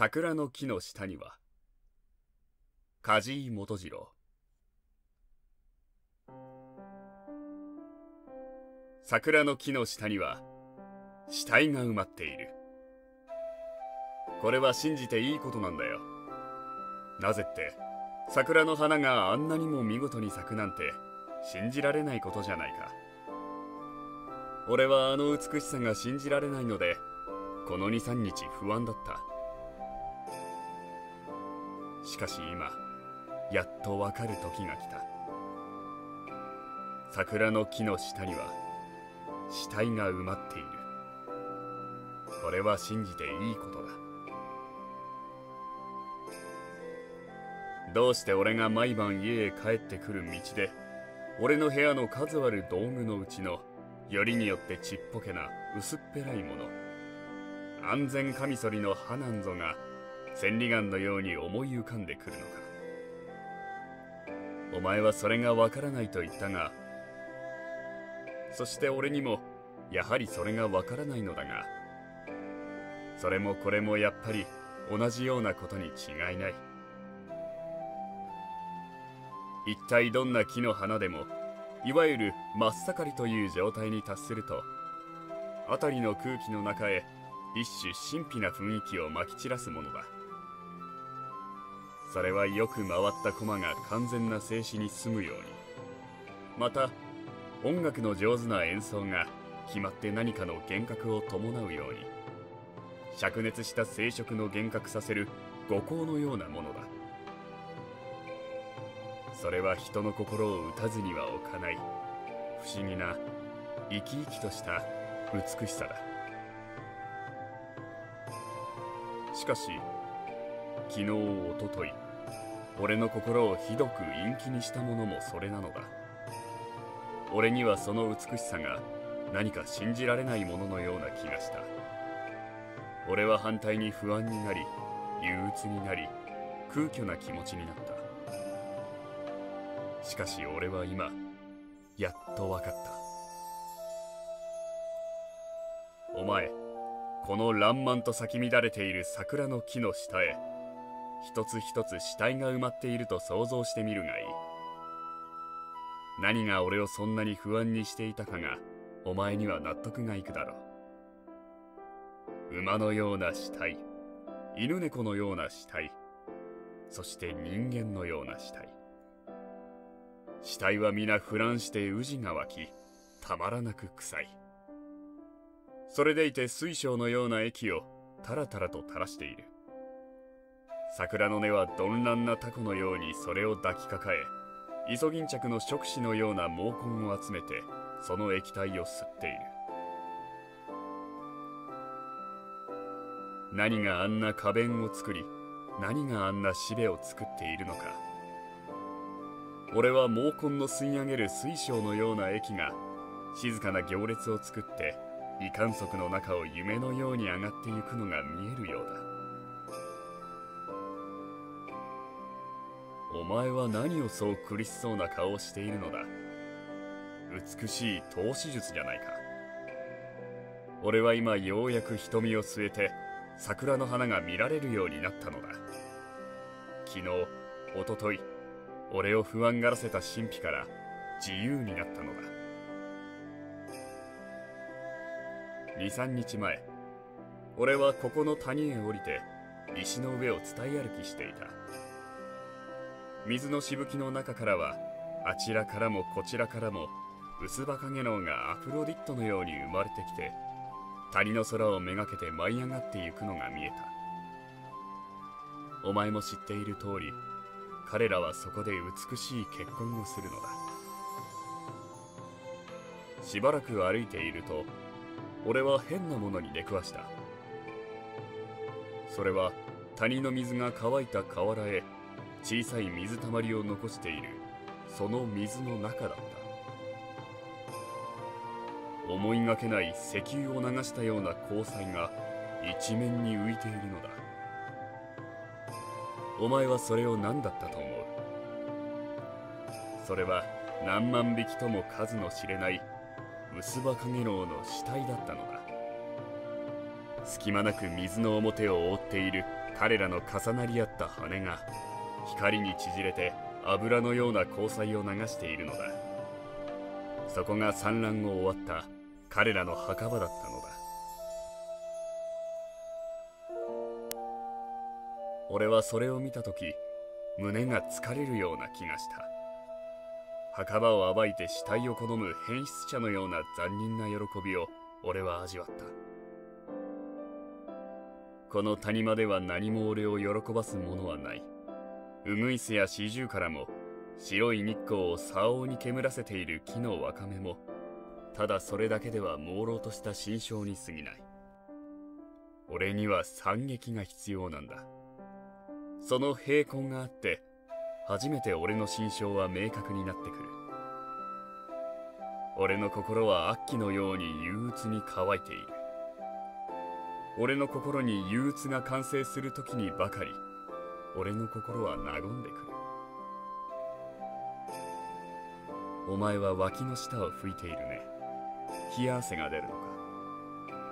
桜の木の下には梶井元次郎。桜の木の下には死体が埋まっている。これは信じていいことなんだよ。なぜって桜の花があんなにも見事に咲くなんて信じられないことじゃないか。俺はあの美しさが信じられないのでこの23日不安だった。しかし今やっとわかる時が来た。桜の木の下には死体が埋まっている。これは信じていいことだ。どうして俺が毎晩家へ帰ってくる道で俺の部屋の数ある道具のうちのよりによってちっぽけな薄っぺらいもの。安全カミソリのハナンゾが千里眼のように思い浮かんでくるのか。お前はそれがわからないと言ったがそして俺にもやはりそれがわからないのだがそれもこれもやっぱり同じようなことに違いない。一体どんな木の花でもいわゆる真っ盛りという状態に達すると辺りの空気の中へ一種神秘な雰囲気をまき散らすものだ。それはよく回った駒が完全な静止に進むように。また音楽の上手な演奏が決まって何かの幻覚を伴うように。灼熱した生殖の幻覚させる五行のようなものだ。それは人の心を打たずには置かない。不思議な生き生きとした美しさだ。しかし昨日おととい。俺の心をひどく陰気にしたものもそれなのだ。俺にはその美しさが何か信じられないもののような気がした。俺は反対に不安になり憂鬱になり空虚な気持ちになった。しかし俺は今やっと分かった。お前この爛漫と咲き乱れている桜の木の下へ一つ一つ死体が埋まっていると想像してみるがいい。何が俺をそんなに不安にしていたかがお前には納得がいくだろう。馬のような死体犬猫のような死体そして人間のような死体。死体は皆腐乱して宇治が湧きたまらなく臭い。それでいて水晶のような液をタラタラと垂らしている。桜の根は鈍乱なタコのようにそれを抱きかかえイソギンチャクの触手のような毛根を集めてその液体を吸っている。何があんな花弁を作り何があんなしべを作っているのか。俺は毛根の吸い上げる水晶のような液が静かな行列を作って異観測の中を夢のように上がっていくのが見えるようだ。お前は何をそう苦しそうな顔をしているのだ？美しい投資術じゃないか。俺は今ようやく瞳を据えて桜の花が見られるようになったのだ。昨日おととい俺を不安がらせた神秘から自由になったのだ。23日前俺はここの谷へ降りて石の上を伝い歩きしていた。水のしぶきの中からはあちらからもこちらからも薄葉影のがアフロディットのように生まれてきて谷の空をめがけて舞い上がっていくのが見えた。お前も知っている通り彼らはそこで美しい結婚をするのだ。しばらく歩いていると俺は変なものに出くわした。それは谷の水が乾いた河原へ小さい水たまりを残している。その水の中だった。思いがけない石油を流したような光彩が一面に浮いているのだ。お前はそれを何だったと思う？それは何万匹とも数の知れない薄葉影楼の死体だったのだ。隙間なく水の表を覆っている彼らの重なり合った羽が光に縮れて油のような光彩を流しているのだ。そこが産卵を終わった彼らの墓場だったのだ。俺はそれを見た時胸が疲れるような気がした。墓場を暴いて死体を好む変質者のような残忍な喜びを俺は味わった。この谷間では何も俺を喜ばすものはない。ウグイスやシジュウからも白い日光を竿に煙らせている木のわかめもただそれだけでは朦朧とした心象に過ぎない。俺には惨劇が必要なんだ。その平衡があって初めて俺の心象は明確になってくる。俺の心は悪鬼のように憂鬱に乾いている。俺の心に憂鬱が完成する時にばかり。俺の心は和んでくる。お前は脇の下を拭いているね。冷や汗が出るのか。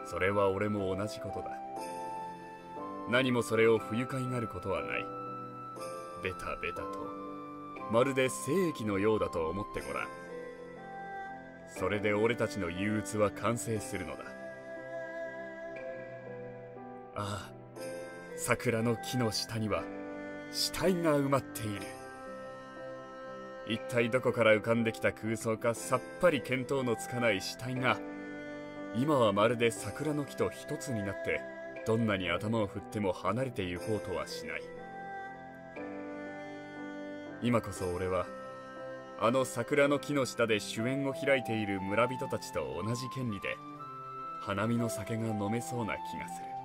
それは俺も同じことだ。何もそれを不愉快がることはない。ベタベタと。まるで精液のようだと思ってごらん。それで俺たちの憂鬱は完成するのだ。ああ桜の木の下には死体が埋まっている。一体どこから浮かんできた空想かさっぱり見当のつかない死体が今はまるで桜の木と一つになってどんなに頭を振っても離れて行こうとはしない。今こそ俺はあの桜の木の下で主演を開いている村人たちと同じ権利で花見の酒が飲めそうな気がする。